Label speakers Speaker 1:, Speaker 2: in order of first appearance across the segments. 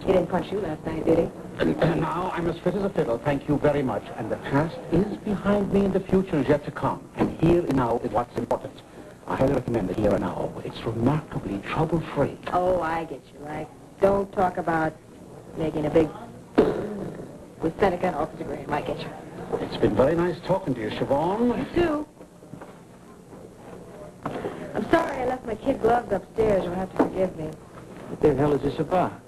Speaker 1: He didn't punch you last night, did he?
Speaker 2: And, and now I'm as fit as a fiddle, thank you very much. And the past is behind me and the future is yet to come. And here and now is what's important. I highly recommend the here and now. It's remarkably trouble-free.
Speaker 1: Oh, I get you. Like, don't talk about making a big with Seneca and Officer Graham. I get you.
Speaker 2: It's been very nice talking to you, Siobhan.
Speaker 1: You too. I'm sorry I left my kid gloves upstairs. You'll have to forgive me.
Speaker 3: What the hell is this about?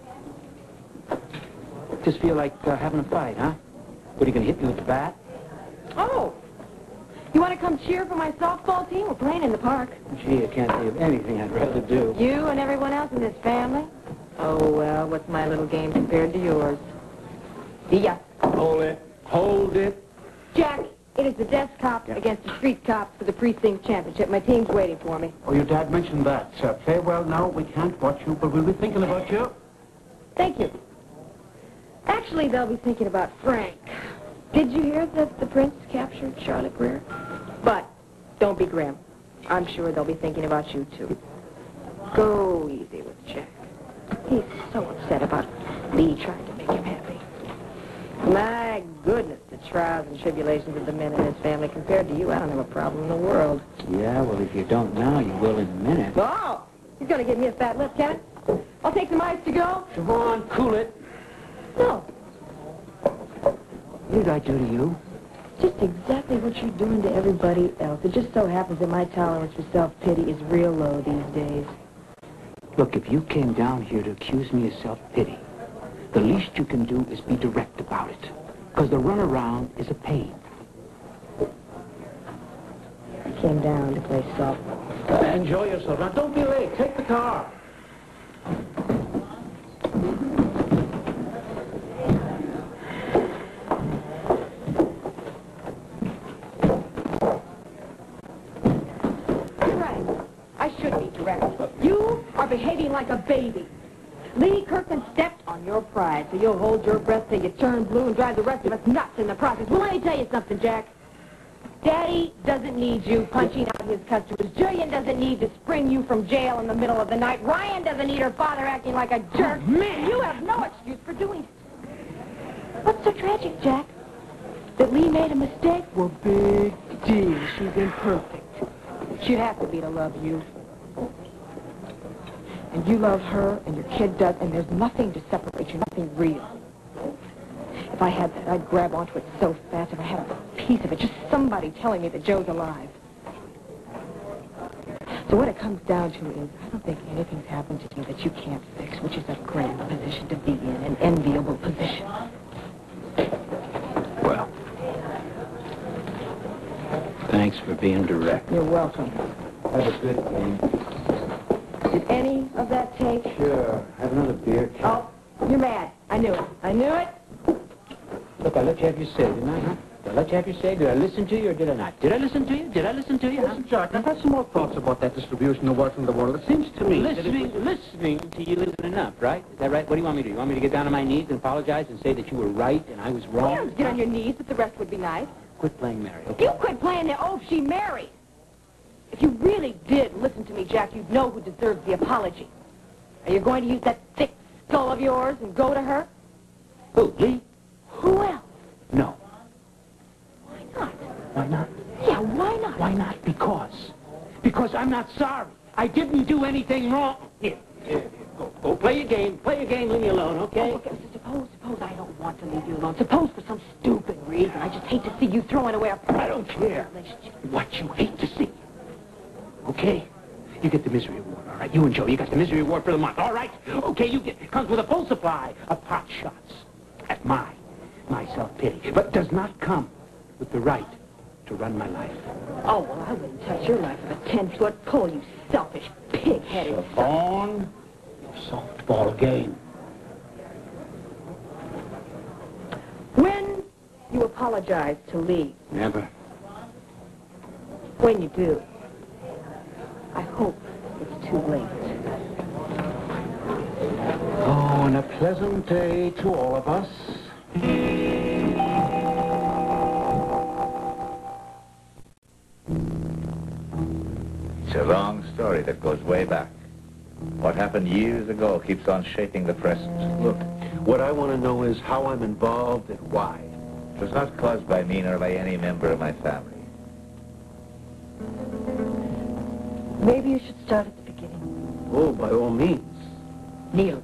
Speaker 3: Just feel like uh, having a fight, huh? What, are you going to hit me with the bat?
Speaker 1: Oh! You want to come cheer for my softball team? We're playing in the park.
Speaker 3: Gee, I can't think of anything I'd rather do.
Speaker 1: You and everyone else in this family? Oh, well, what's my little game compared to yours? See ya.
Speaker 3: Hold it. Hold it.
Speaker 1: Jack, it is the desk cop against the street cops for the precinct championship. My team's waiting for me.
Speaker 2: Oh, your dad mentioned that. Uh, play well now. We can't watch you, but we'll be thinking about you.
Speaker 1: Thank you. Actually, they'll be thinking about Frank. Did you hear that the prince captured Charlotte Greer? But don't be grim. I'm sure they'll be thinking about you, too. Go easy with Jack. He's so upset about Lee trying to make him happy. My goodness, the trials and tribulations of the men in his family. Compared to you, I don't have a problem in the world.
Speaker 3: Yeah, well, if you don't now, you will in a minute.
Speaker 1: Oh! He's going to give me a fat lip, Kevin. I'll take some ice to go.
Speaker 3: Siobhan, cool it.
Speaker 1: No,
Speaker 3: What did I do to you?
Speaker 1: just exactly what you're doing to everybody else. It just so happens that my tolerance for self-pity is real low these days.
Speaker 3: Look, if you came down here to accuse me of self-pity, the least you can do is be direct about it. Because the runaround is a pain.
Speaker 1: I came down to play softball.
Speaker 2: Uh, enjoy yourself. Now, don't be late. Take the car.
Speaker 1: You're right. I should be direct. You are behaving like a baby. Lee Kirkman stepped on your pride, so you'll hold your breath till you turn blue and drive the rest of us nuts in the process. Well, let me tell you something, Jack. Daddy doesn't need you punching out his customers. Julian doesn't need to spring you from jail in the middle of the night. Ryan doesn't need her father acting like a jerk.
Speaker 3: Oh, man!
Speaker 1: You have no excuse for doing it. What's so tragic, Jack? That Lee made a mistake? Well, big deal. She's imperfect. She'd have to be to love you. And you love her, and your kid does, and there's nothing to separate you, nothing real. If I had that, I'd grab onto it so fast if I had a piece of it, just somebody telling me that Joe's alive. So what it comes down to is, I don't think anything's happened to you that you can't fix, which is a grand position to be in, an enviable position.
Speaker 3: Well, thanks for being direct.
Speaker 1: You're welcome.
Speaker 3: Have a good game.
Speaker 1: Did any of that take?
Speaker 3: Sure. Have another beer.
Speaker 1: Oh, you're mad. I knew it. I knew it.
Speaker 3: Look, I let you have your say, didn't I, huh? Did I let you have your say? Did I listen to you or did I not? Did I listen to you? Did I listen to you? huh?
Speaker 2: Listen, Jack, I've had some more thoughts about that distribution of wealth in the world. It seems to me... that it
Speaker 3: Listening,
Speaker 2: was-
Speaker 3: listening to you isn't enough, right? Is that right? What do you want me to do? You want me to get down on my knees and apologize and say that you were right and I was wrong?
Speaker 1: Yeah, get on your knees, but the rest would be nice.
Speaker 3: Quit playing Mary, okay?
Speaker 1: You quit playing the oaf she married. If you really did listen to me, Jack, you'd know who deserves the apology. Are you going to use that thick skull of yours and go to her?
Speaker 3: Who, Lee?
Speaker 1: Who else?
Speaker 3: No.
Speaker 1: Why not?
Speaker 3: Why not?
Speaker 1: Yeah, why not?
Speaker 3: Why not? Because. Because I'm not sorry. I didn't do anything wrong. Here, here, here. Go, go. Play your game. Play your game. Leave me alone, okay?
Speaker 1: Oh, okay, so suppose, suppose I don't want to leave you alone. Suppose for some stupid reason I just hate to see you throwing away a
Speaker 3: I don't care what you hate. Okay? You get the misery award, all right? You and Joe, you got the misery award for the month, all right? Okay, you get, it comes with a full supply of pot shots at my, my self-pity. But does not come with the right to run my life.
Speaker 1: Oh, well, I wouldn't touch your life with a ten-foot pole, you selfish, pig-headed son.
Speaker 3: On softball game.
Speaker 1: When you apologize to Lee,
Speaker 3: Never.
Speaker 1: when you do, hope it's too late.
Speaker 2: Oh, and a pleasant day to all of us.
Speaker 4: It's a long story that goes way back. What happened years ago keeps on shaping the present.
Speaker 5: Look, what I want to know is how I'm involved and why.
Speaker 4: It was not caused by me nor by any member of my family.
Speaker 6: Maybe you should start at the beginning.
Speaker 5: Oh, by all means.
Speaker 6: Neil.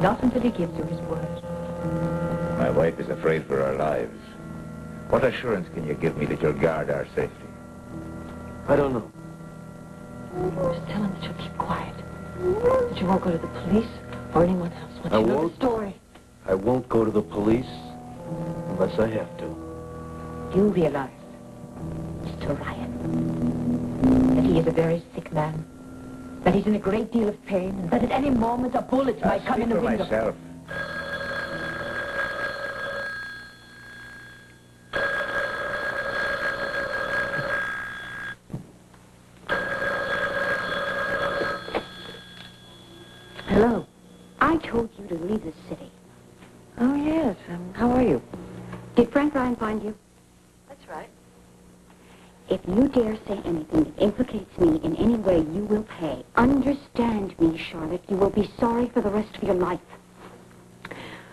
Speaker 6: Not until he gives you his word.
Speaker 4: My wife is afraid for our lives. What assurance can you give me that you'll guard our safety?
Speaker 5: I don't know.
Speaker 6: Just tell him that you'll keep quiet. That you won't go to the police or anyone else. Once
Speaker 5: I
Speaker 6: you know
Speaker 5: won't.
Speaker 6: the story,
Speaker 5: I won't go to the police unless I have to.
Speaker 6: you realize, Mr. Ryan, that he is a very sick man. That he's in a great deal of pain, and that at any moment a bullet
Speaker 4: I'll
Speaker 6: might come in the
Speaker 4: for
Speaker 6: window.
Speaker 4: myself.
Speaker 6: Hello.
Speaker 7: I told you to leave the city.
Speaker 6: Oh, yes. Um, how are you?
Speaker 7: Did Frank Ryan find you?
Speaker 6: That's right.
Speaker 7: If you dare say anything that implicates me in any way, you will pay. Understand me, Charlotte. You will be sorry for the rest of your life.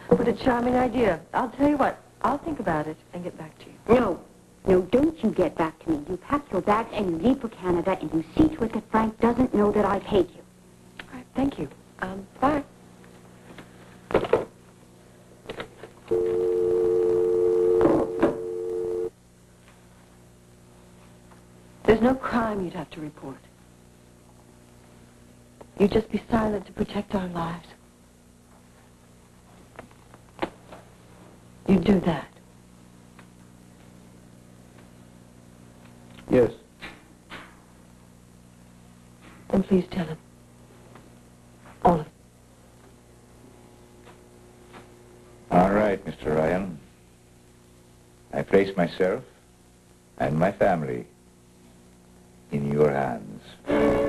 Speaker 6: What a charming idea. I'll tell you what. I'll think about it and get back to you.
Speaker 7: No. No, don't you get back to me. You pack your bags and you leave for Canada, and you see to it that Frank doesn't know that I paid you.
Speaker 6: All right. Thank you. Um, bye. There's no crime you'd have to report. You'd just be silent to protect our lives. You'd do that.
Speaker 5: Yes.
Speaker 6: Then please tell him. All of it.
Speaker 4: All right, Mr. Ryan. I place myself and my family in your hands.